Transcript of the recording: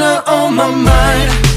on my mind.